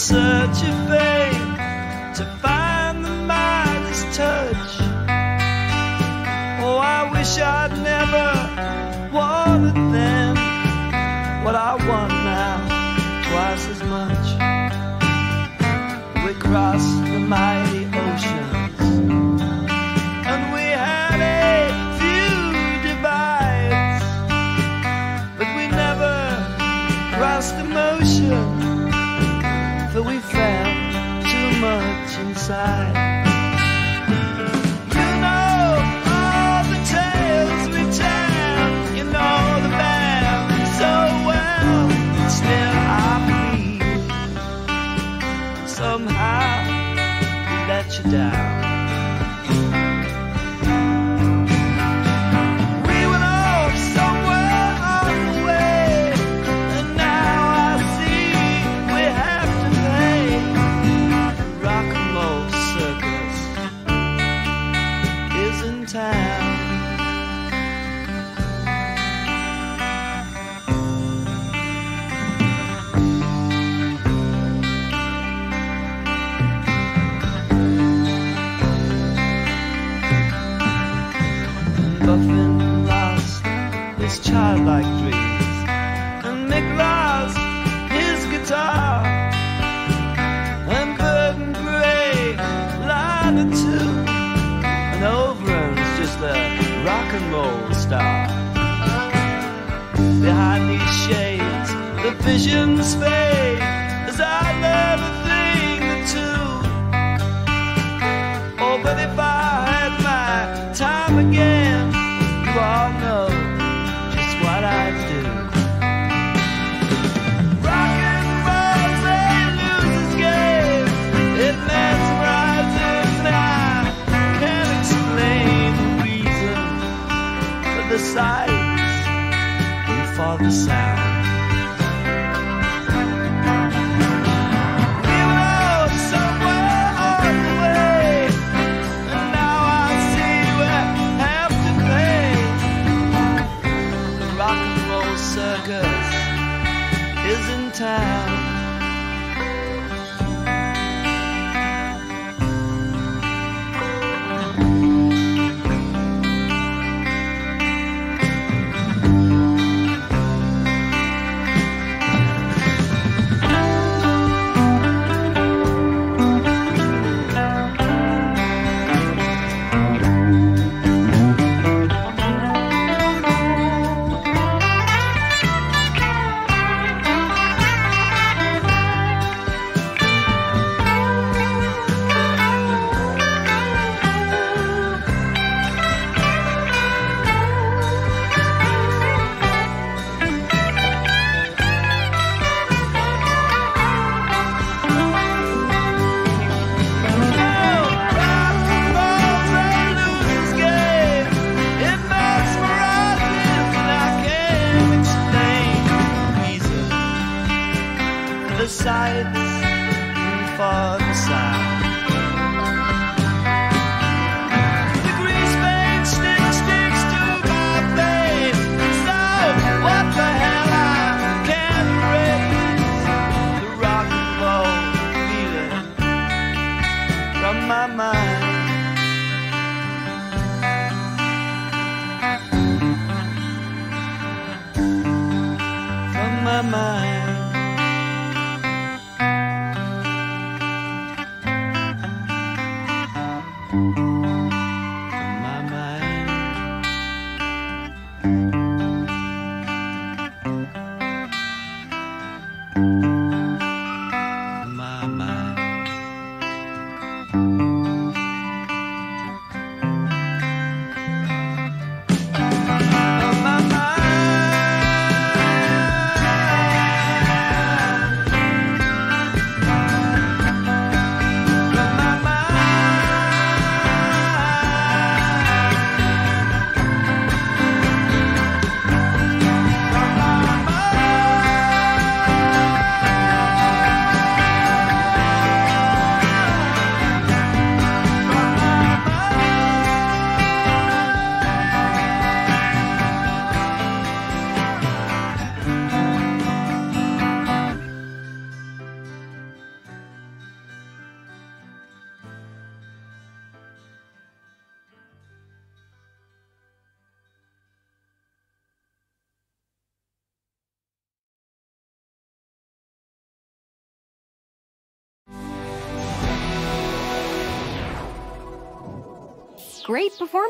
search in vain to find the mildest touch. Oh, I wish I'd never wanted them. what I want now, twice as much. We cross I let you down. buffin lost his childlike dreams, and Mick lost his guitar, and Burton Gray lied to two, and Overham's just a rock and roll star. Behind these shades, the visions fade. circus is in town. mind. Great performance.